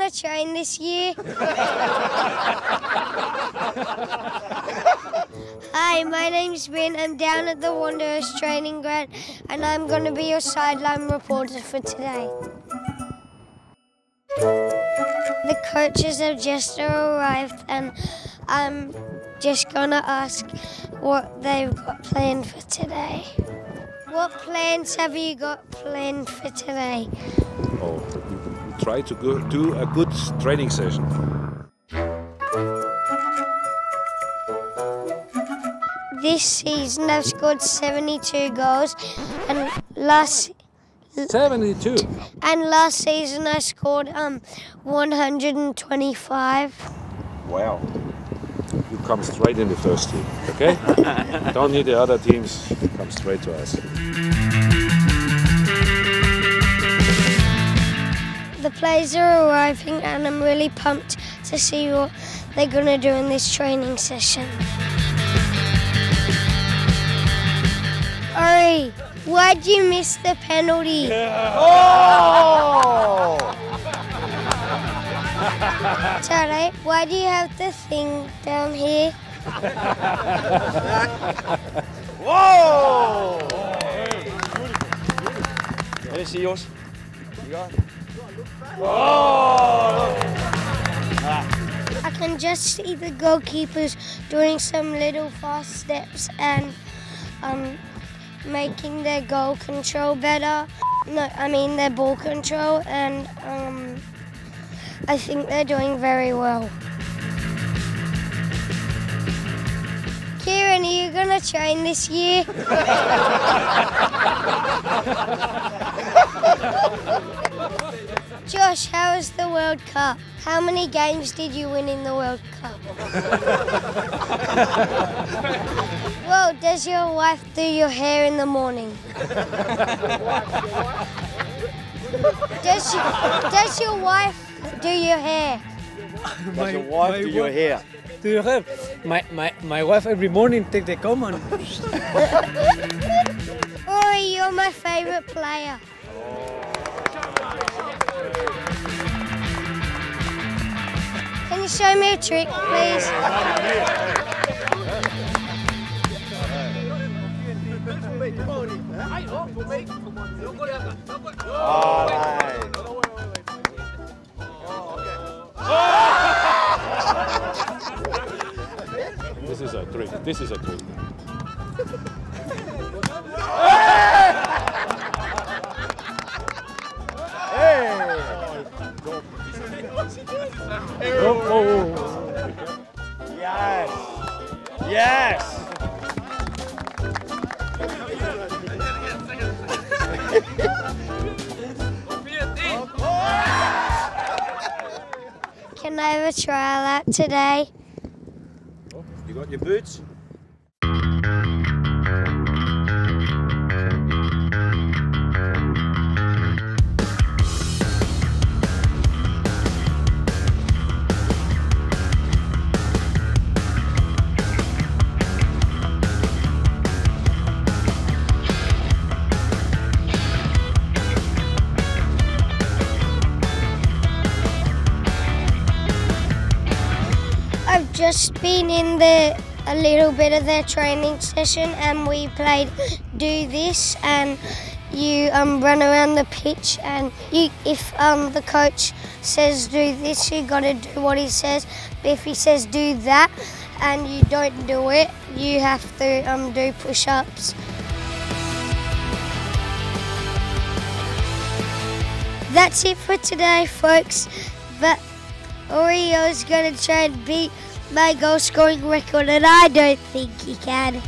gonna train this year? Hi, my name's Bryn. I'm down at the Wanderers training ground and I'm gonna be your sideline reporter for today. The coaches have just arrived and I'm just gonna ask what they've got planned for today. What plans have you got planned for today? Oh, try to go, do a good training session. This season I've scored 72 goals and last 72. and last season I scored um 125. Wow. You come straight in the first team, okay? Don't need the other teams. Come straight to us. The players are arriving and I'm really pumped to see what they're gonna do in this training session. Ori, why'd you miss the penalty? Oh! It's alright. Why do you have the thing down here? Whoa! Let me see yours. You got it? I can just see the goalkeepers doing some little fast steps and um, making their goal control better. No, I mean their ball control, and um, I think they're doing very well. Kieran, are you gonna train this year? Josh, how was the World Cup? How many games did you win in the World Cup? well, does your wife do your hair in the morning? does, you, does your wife do your hair? Does your wife do your hair? Do you have? My, my, my wife every morning take the comb and Ori, you're my favorite player. Oh. Can you show me a trick, please? All right. This is a trick. This is a trick. Yes. Yes. Can I have a trial out today? You got your boots? I've just been in the a little bit of their training session and we played do this and you um, run around the pitch and you if um, the coach says do this you got to do what he says. But if he says do that and you don't do it you have to um, do push-ups. That's it for today folks. But Oreo's gonna try and beat my goal scoring record, and I don't think he can.